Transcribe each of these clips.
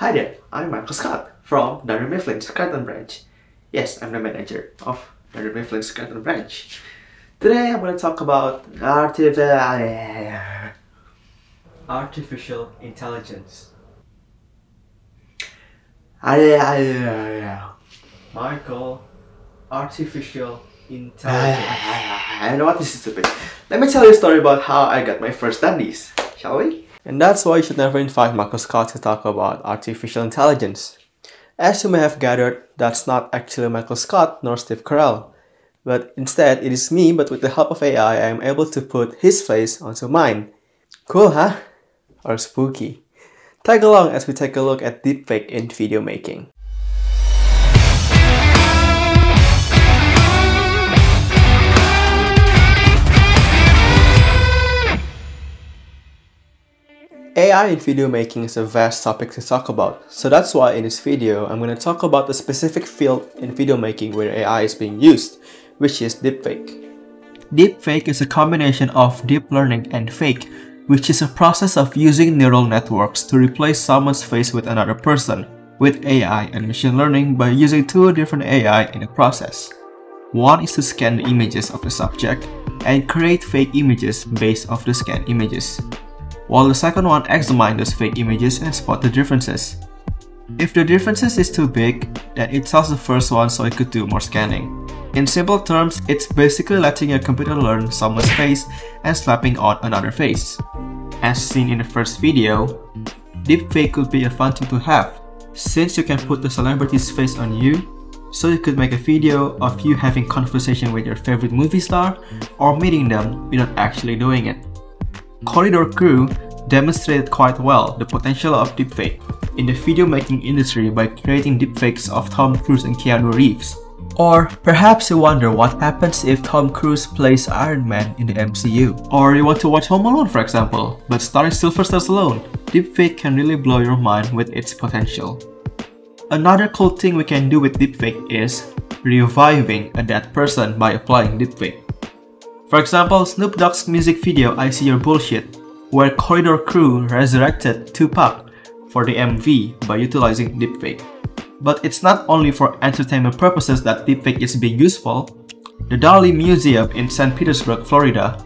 Hi there, I'm Michael Scott from Dunder Mifflin Scranton branch. Yes, I'm the manager of Dunder Mifflin Scranton branch. Today I'm going to talk about artificial artificial intelligence. Michael, artificial intelligence. I know what this is stupid. Let me tell you a story about how I got my first undies, shall we? And that's why you should never invite Michael Scott to talk about artificial intelligence. As you may have gathered, that's not actually Michael Scott nor Steve Carell. But instead, it is me, but with the help of AI, I am able to put his face onto mine. Cool, huh? Or spooky. Tag along as we take a look at deepfake in video making. AI in video making is a vast topic to talk about, so that's why in this video I'm going to talk about the specific field in video making where AI is being used, which is deepfake. Deepfake is a combination of deep learning and fake, which is a process of using neural networks to replace someone's face with another person, with AI and machine learning by using two different AI in the process. One is to scan the images of the subject and create fake images based off the scanned images while the second one examines fake images and spot the differences. If the differences is too big, then it tells the first one so it could do more scanning. In simple terms, it's basically letting your computer learn someone's face and slapping on another face. As seen in the first video, deepfake could be a fun thing to have, since you can put the celebrity's face on you, so you could make a video of you having conversation with your favorite movie star or meeting them without actually doing it. Corridor Crew demonstrated quite well the potential of deepfake in the video making industry by creating deepfakes of Tom Cruise and Keanu Reeves. Or perhaps you wonder what happens if Tom Cruise plays Iron Man in the MCU. Or you want to watch Home Alone for example, but starring Sylvester Stallone. Deepfake can really blow your mind with its potential. Another cool thing we can do with deepfake is reviving a dead person by applying deepfake. For example, Snoop Dogg's music video I See Your Bullshit, where Corridor Crew resurrected Tupac for the MV by utilizing deepfake. But it's not only for entertainment purposes that deepfake is being useful. The Dali Museum in St. Petersburg, Florida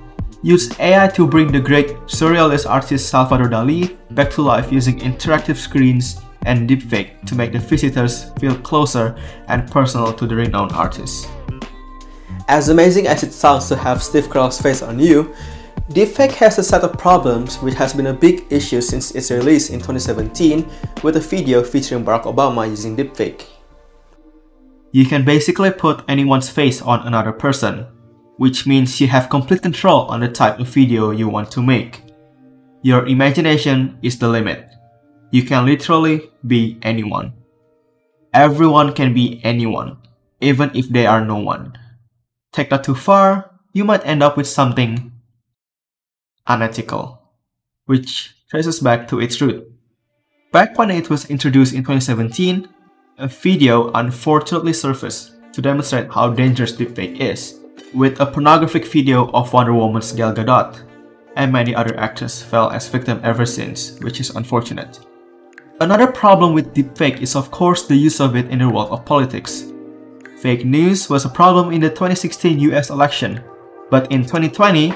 used AI to bring the great surrealist artist Salvador Dali back to life using interactive screens and deepfake to make the visitors feel closer and personal to the renowned artist. As amazing as it sounds to have Steve Carell's face on you, deepfake has a set of problems which has been a big issue since its release in 2017 with a video featuring Barack Obama using deepfake. You can basically put anyone's face on another person, which means you have complete control on the type of video you want to make. Your imagination is the limit. You can literally be anyone. Everyone can be anyone, even if they are no one. Take that too far, you might end up with something unethical, which traces back to its root. Back when it was introduced in 2017, a video unfortunately surfaced to demonstrate how dangerous deepfake is, with a pornographic video of Wonder Woman's Gal Gadot, and many other actors fell as victims ever since, which is unfortunate. Another problem with deepfake is of course the use of it in the world of politics. Fake news was a problem in the 2016 US election, but in 2020,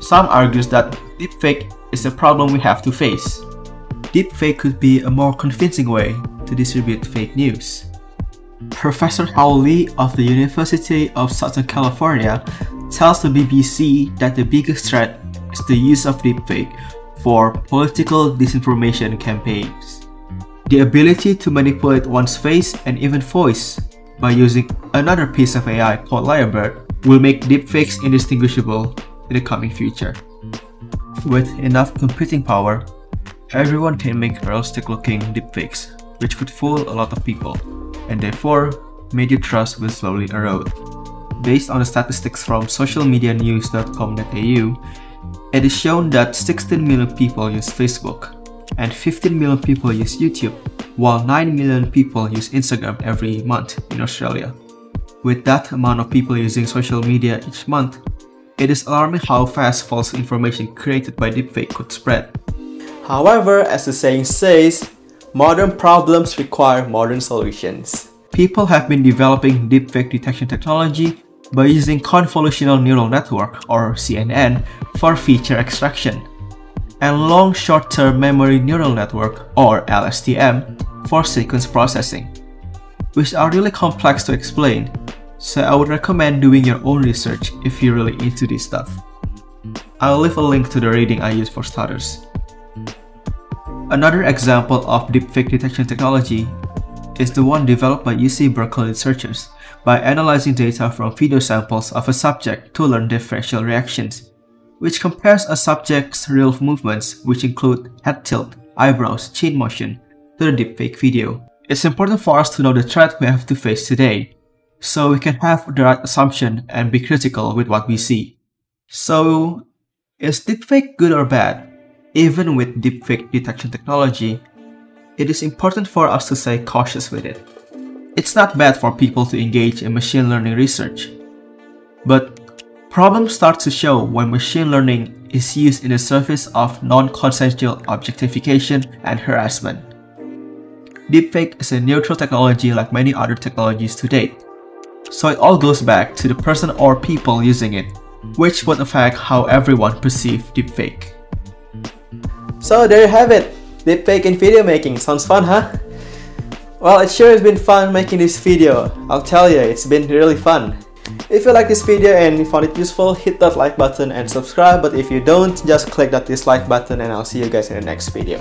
some argues that deepfake is a problem we have to face. Deepfake could be a more convincing way to distribute fake news. Professor Hao Li of the University of Southern California tells the BBC that the biggest threat is the use of deepfake for political disinformation campaigns. The ability to manipulate one's face and even voice by using another piece of AI called Lyrebird will make deepfakes indistinguishable in the coming future. With enough computing power, everyone can make realistic looking deepfakes, which could fool a lot of people, and therefore media trust will slowly erode. Based on the statistics from socialmedianews.com.au, it is shown that 16 million people use Facebook, and 15 million people use YouTube, while 9 million people use Instagram every month in Australia. With that amount of people using social media each month, it is alarming how fast false information created by deepfake could spread. However, as the saying says, Modern problems require modern solutions. People have been developing deepfake detection technology by using convolutional neural network or CNN for feature extraction and long short-term memory neural network or LSTM for sequence processing, which are really complex to explain, so I would recommend doing your own research if you're really into this stuff. I'll leave a link to the reading I use for starters. Another example of deepfake detection technology is the one developed by UC Berkeley researchers by analyzing data from video samples of a subject to learn differential reactions, which compares a subject's real movements which include head tilt, eyebrows, chin motion to the deepfake video. It's important for us to know the threat we have to face today, so we can have the right assumption and be critical with what we see. So, is deepfake good or bad? Even with deepfake detection technology, it is important for us to stay cautious with it. It's not bad for people to engage in machine learning research, but problems start to show when machine learning is used in the service of non-consensual objectification and harassment. Deepfake is a neutral technology like many other technologies to date, so it all goes back to the person or people using it, which would affect how everyone perceives deepfake. So there you have it. Deepfake in video making. Sounds fun, huh? Well, it sure has been fun making this video. I'll tell you, it's been really fun. If you like this video and you found it useful, hit that like button and subscribe. But if you don't, just click that dislike button and I'll see you guys in the next video.